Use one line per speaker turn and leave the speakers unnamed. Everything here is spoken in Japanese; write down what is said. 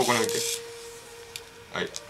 ここに置いて。はい。